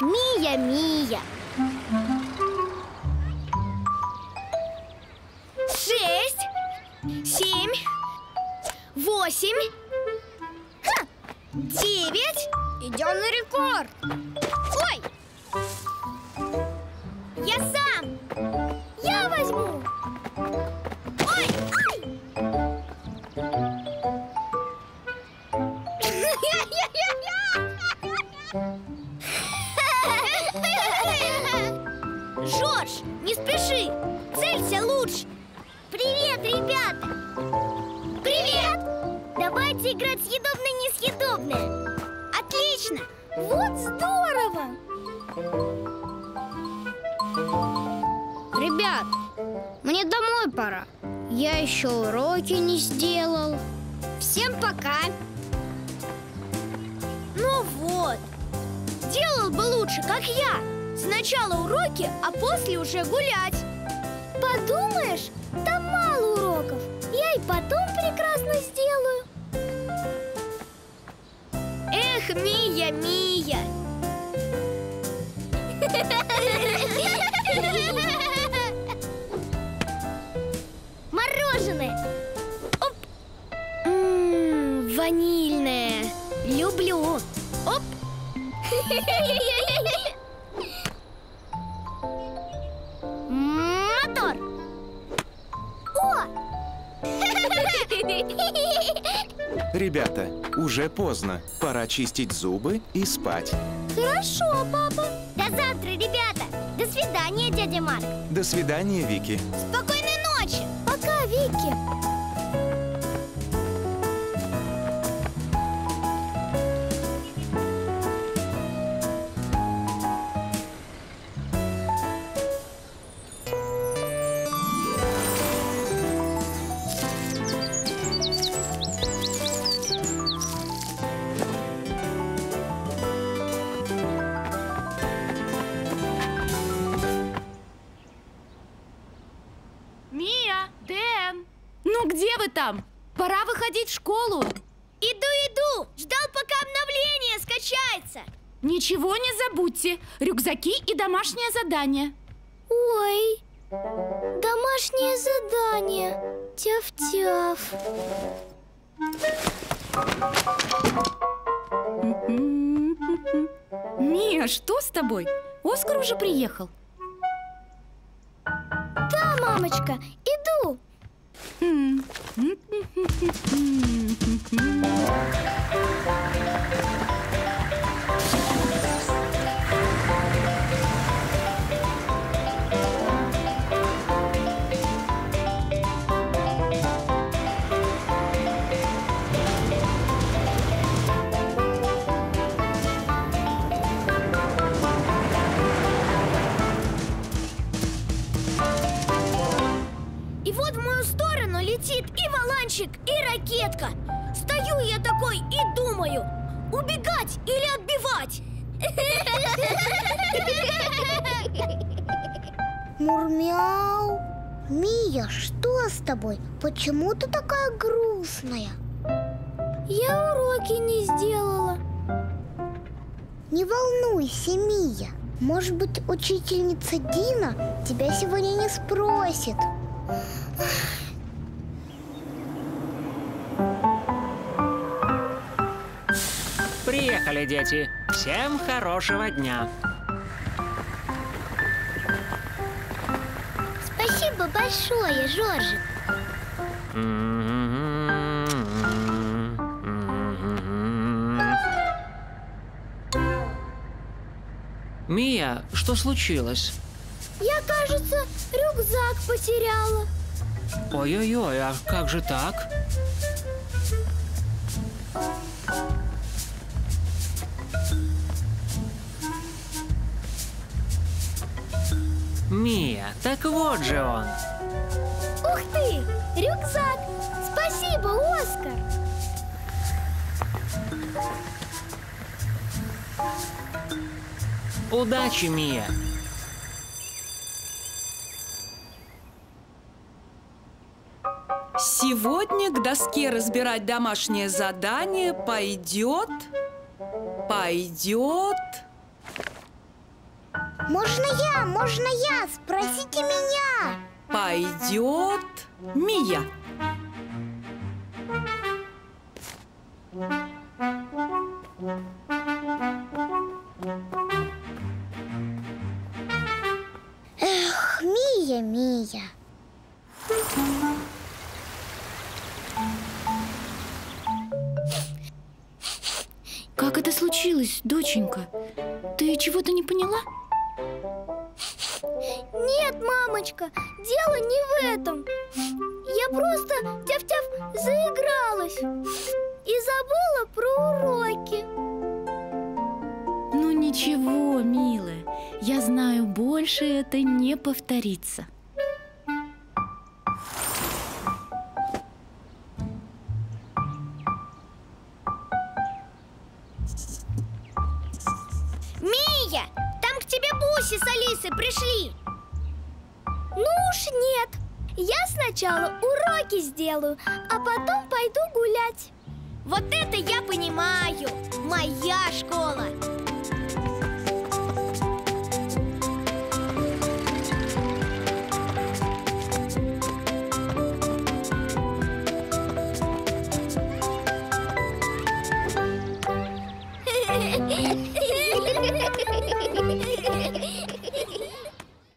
Мия, Мия. Шесть, семь, восемь, девять. Идем на рекорд. Ой! Давайте играть съедобное-несъедобное. Отлично! Вот здорово! Ребят, мне домой пора. Я еще уроки не сделал. Всем пока. Ну вот! Делал бы лучше, как я! Сначала уроки, а после уже гулять! Ребята, уже поздно. Пора чистить зубы и спать. Хорошо, папа. До завтра, ребята. До свидания, дядя Марк. До свидания, Вики. Спокойной ночи! Пока, Вики. Там? Пора выходить в школу. Иду, иду! Ждал, пока обновление скачается! Ничего не забудьте. Рюкзаки и домашнее задание. Ой, домашнее задание. Тяв-тяв. Мия, что с тобой? Оскар уже приехал. Да, мамочка, иду. И летит и валанчик, и ракетка. Стою я такой и думаю, убегать или отбивать? Мурмяу. Мия, что с тобой? Почему ты такая грустная? Я уроки не сделала. Не волнуйся, Мия. Может быть, учительница Дина тебя сегодня не спросит. Приехали, дети. Всем хорошего дня. Спасибо большое, Жоржик. Мия, что случилось? Я, кажется, рюкзак потеряла. Ой-ой-ой, а как же так? Мия, так вот же он. Ух ты! Рюкзак! Спасибо, Оскар! Удачи, Мия. Сегодня к доске разбирать домашнее задание пойдет, пойдет Можно я, можно я, спросите меня Пойдет Мия. Эх, Мия, Мия Как это случилось, доченька? Ты чего-то не поняла? Нет, мамочка, дело не в этом. Я просто, тяв-тяв, заигралась И забыла про уроки. Ну ничего, милая, я знаю, больше это не повторится. Мия, там к тебе Буси с Алисой пришли Ну уж нет. Я сначала уроки сделаю, а потом пойду гулять. Вот это я понимаю Моя школа